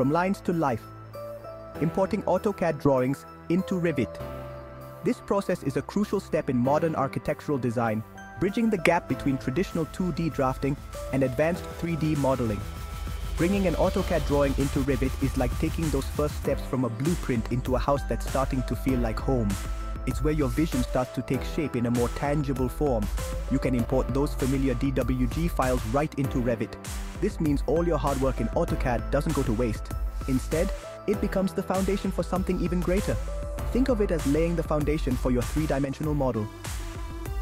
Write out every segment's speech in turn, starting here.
from lines to life. Importing AutoCAD drawings into Revit. This process is a crucial step in modern architectural design, bridging the gap between traditional 2D drafting and advanced 3D modeling. Bringing an AutoCAD drawing into Revit is like taking those first steps from a blueprint into a house that's starting to feel like home. It's where your vision starts to take shape in a more tangible form. You can import those familiar DWG files right into Revit. This means all your hard work in AutoCAD doesn't go to waste. Instead, it becomes the foundation for something even greater. Think of it as laying the foundation for your three-dimensional model.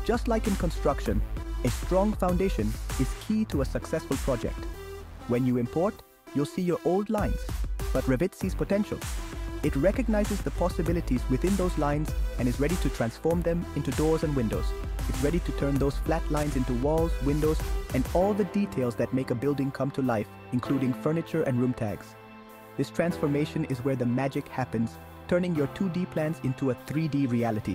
Just like in construction, a strong foundation is key to a successful project. When you import, you'll see your old lines, but Revit sees potential. It recognizes the possibilities within those lines and is ready to transform them into doors and windows. It's ready to turn those flat lines into walls, windows, and all the details that make a building come to life, including furniture and room tags. This transformation is where the magic happens, turning your 2D plans into a 3D reality.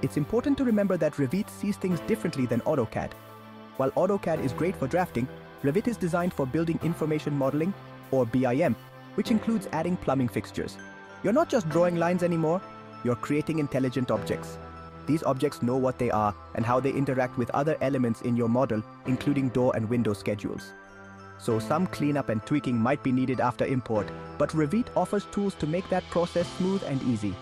It's important to remember that Revit sees things differently than AutoCAD. While AutoCAD is great for drafting, Revit is designed for building information modeling, or BIM, which includes adding plumbing fixtures. You're not just drawing lines anymore, you're creating intelligent objects. These objects know what they are and how they interact with other elements in your model, including door and window schedules. So some cleanup and tweaking might be needed after import, but Revit offers tools to make that process smooth and easy.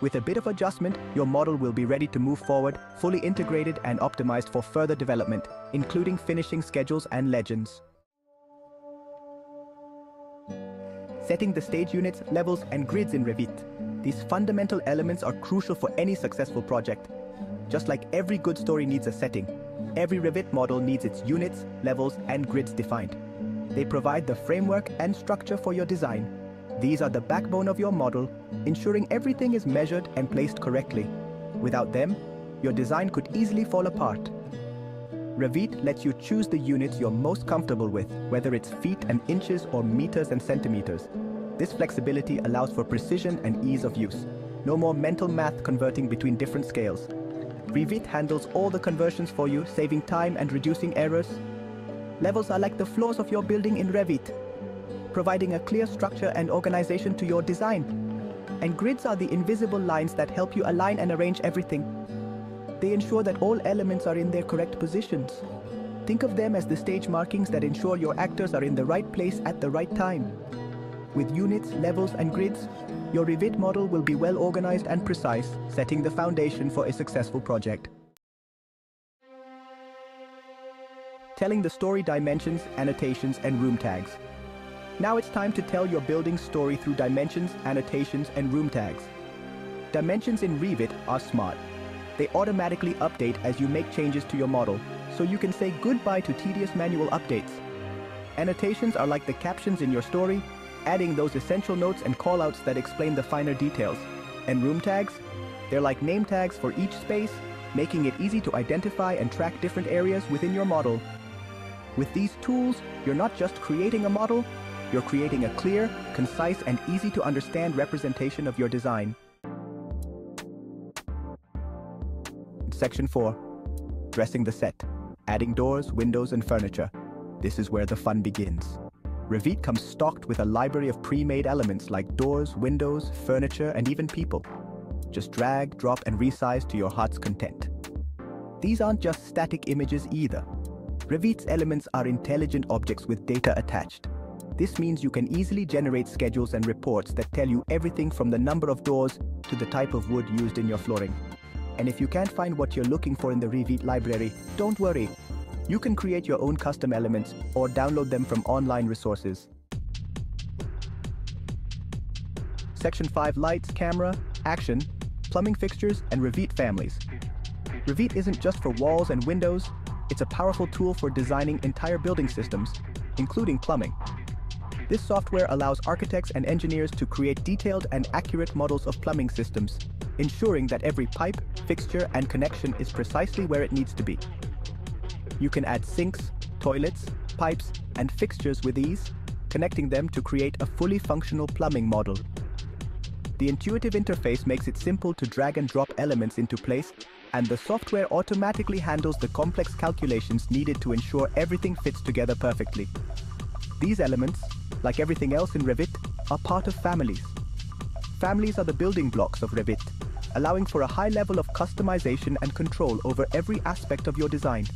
With a bit of adjustment, your model will be ready to move forward, fully integrated and optimized for further development, including finishing schedules and legends. Setting the stage units, levels, and grids in Revit. These fundamental elements are crucial for any successful project. Just like every good story needs a setting, every Revit model needs its units, levels, and grids defined. They provide the framework and structure for your design, these are the backbone of your model, ensuring everything is measured and placed correctly. Without them, your design could easily fall apart. Revit lets you choose the units you're most comfortable with, whether it's feet and inches or meters and centimeters. This flexibility allows for precision and ease of use. No more mental math converting between different scales. Revit handles all the conversions for you, saving time and reducing errors. Levels are like the floors of your building in Revit, providing a clear structure and organization to your design. And grids are the invisible lines that help you align and arrange everything. They ensure that all elements are in their correct positions. Think of them as the stage markings that ensure your actors are in the right place at the right time. With units, levels, and grids, your Revit model will be well organized and precise, setting the foundation for a successful project. Telling the story dimensions, annotations, and room tags. Now it's time to tell your building's story through dimensions, annotations, and room tags. Dimensions in Revit are smart. They automatically update as you make changes to your model, so you can say goodbye to tedious manual updates. Annotations are like the captions in your story, adding those essential notes and callouts that explain the finer details. And room tags? They're like name tags for each space, making it easy to identify and track different areas within your model. With these tools, you're not just creating a model, you're creating a clear, concise, and easy to understand representation of your design. Section 4. Dressing the set. Adding doors, windows, and furniture. This is where the fun begins. Revit comes stocked with a library of pre-made elements like doors, windows, furniture, and even people. Just drag, drop, and resize to your heart's content. These aren't just static images either. Revit's elements are intelligent objects with data attached. This means you can easily generate schedules and reports that tell you everything from the number of doors to the type of wood used in your flooring. And if you can't find what you're looking for in the Revit library, don't worry. You can create your own custom elements or download them from online resources. Section 5 Lights, Camera, Action, Plumbing Fixtures, and Revit Families. Revit isn't just for walls and windows, it's a powerful tool for designing entire building systems, including plumbing. This software allows architects and engineers to create detailed and accurate models of plumbing systems, ensuring that every pipe, fixture, and connection is precisely where it needs to be. You can add sinks, toilets, pipes, and fixtures with ease, connecting them to create a fully functional plumbing model. The intuitive interface makes it simple to drag and drop elements into place, and the software automatically handles the complex calculations needed to ensure everything fits together perfectly. These elements, like everything else in Revit, are part of families. Families are the building blocks of Revit, allowing for a high level of customization and control over every aspect of your design.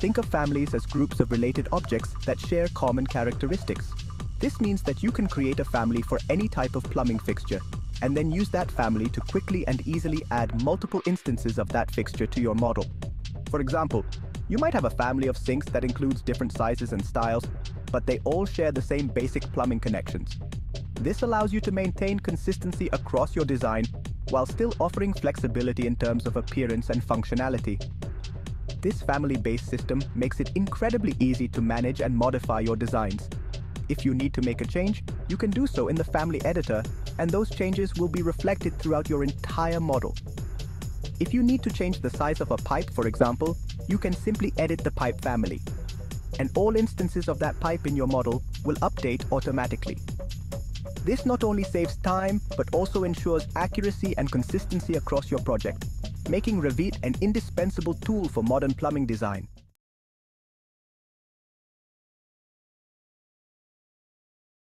Think of families as groups of related objects that share common characteristics. This means that you can create a family for any type of plumbing fixture, and then use that family to quickly and easily add multiple instances of that fixture to your model. For example, you might have a family of sinks that includes different sizes and styles, but they all share the same basic plumbing connections. This allows you to maintain consistency across your design while still offering flexibility in terms of appearance and functionality. This family-based system makes it incredibly easy to manage and modify your designs. If you need to make a change, you can do so in the family editor, and those changes will be reflected throughout your entire model. If you need to change the size of a pipe, for example, you can simply edit the pipe family. And all instances of that pipe in your model will update automatically. This not only saves time, but also ensures accuracy and consistency across your project, making Revit an indispensable tool for modern plumbing design.